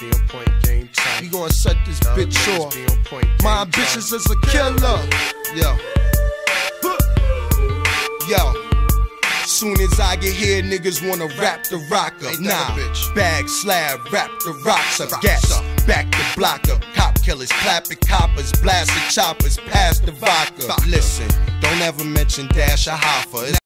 be on point, game time. We gonna set this Young bitch niggas off. be on point, My ambitions tight. is a killer. Yo. Yo. Soon as I get here, niggas wanna rap the rock up. Nah, bitch? bag slab, rap the rocks up. Gas, up. back the block up. Cop killers, clapping coppers, blasting choppers, pass the vodka. Listen, don't ever mention Dash or Hova.